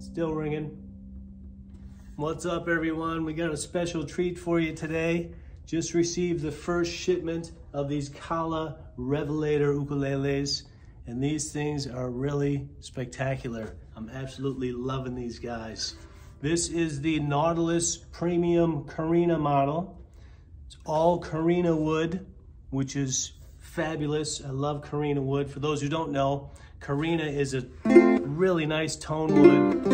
Still ringing. What's up everyone? We got a special treat for you today. Just received the first shipment of these Kala Revelator ukuleles and these things are really spectacular. I'm absolutely loving these guys. This is the Nautilus Premium Korina model. It's all Korina wood, which is fabulous. I love Korina wood. For those who don't know, Korina is a really nice tone wood.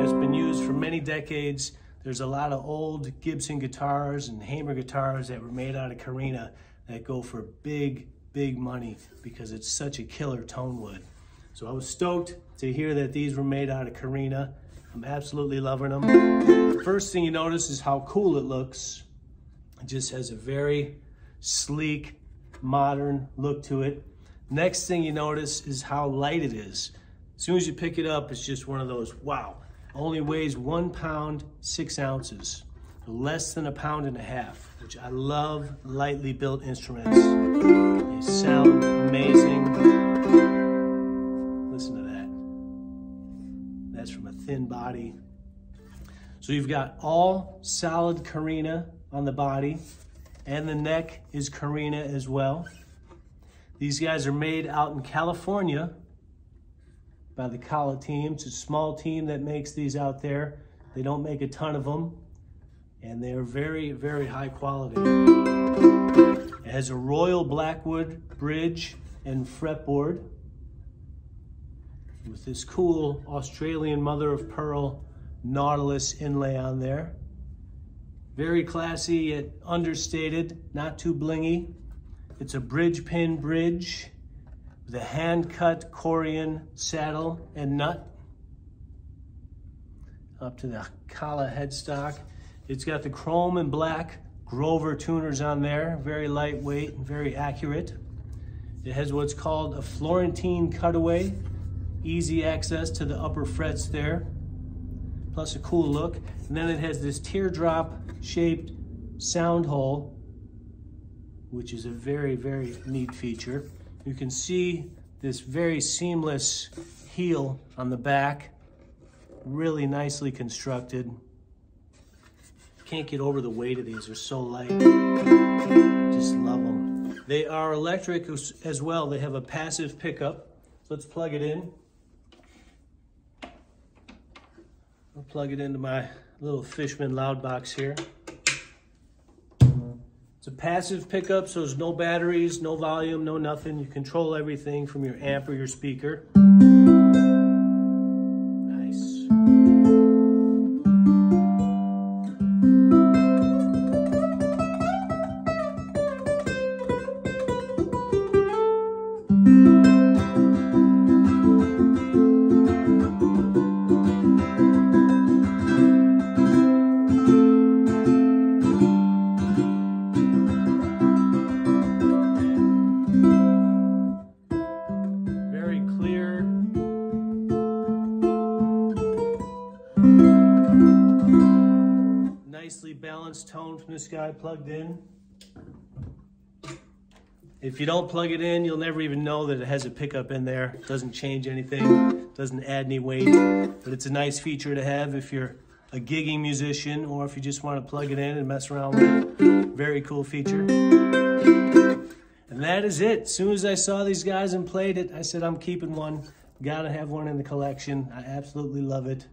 that's been used for many decades. There's a lot of old Gibson guitars and Hamer guitars that were made out of Korina that go for big, big money because it's such a killer tone wood. So I was stoked to hear that these were made out of Korina. I'm absolutely loving them. First thing you notice is how cool it looks. It just has a very sleek, modern look to it. Next thing you notice is how light it is. As soon as you pick it up, it's just one of those, wow. Only weighs one pound, six ounces. Less than a pound and a half, which I love lightly built instruments. They sound amazing. Listen to that. That's from a thin body. So you've got all solid Korina on the body and the neck is Korina as well. These guys are made out in California by the Kala team. It's a small team that makes these out there. They don't make a ton of them, and they're very, very high quality. It has a royal blackwood bridge and fretboard with this cool Australian mother of pearl Nautilus inlay on there. Very classy yet understated, not too blingy. It's a bridge pin bridge a hand-cut Corian saddle and nut up to the Kala headstock. It's got the chrome and black Grover tuners on there, very lightweight and very accurate. It has what's called a Florentine cutaway, easy access to the upper frets there, plus a cool look. And then it has this teardrop shaped sound hole which is a very, very neat feature. You can see this very seamless heel on the back, really nicely constructed. Can't get over the weight of these, they're so light. Just love them. They are electric as well. They have a passive pickup. Let's plug it in. I'll plug it into my little Fishman loud box here. It's a passive pickup, so there's no batteries, no volume, no nothing. You control everything from your amp or your speaker. Nice. Nicely balanced tone from this guy plugged in. If you don't plug it in, you'll never even know that it has a pickup in there. It doesn't change anything, doesn't add any weight, but it's a nice feature to have if you're a gigging musician or if you just want to plug it in and mess around with it. Very cool feature. And that is it. As soon as I saw these guys and played it, I said, I'm keeping one. Gotta have one in the collection. I absolutely love it.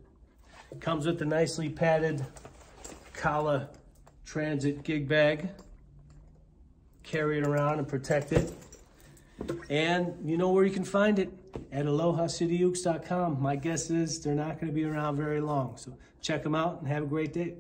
Comes with a nicely padded Kala Transit gig bag. Carry it around and protect it. And you know where you can find it at AlohaCityUkes.com. My guess is they're not going to be around very long. So check them out and have a great day.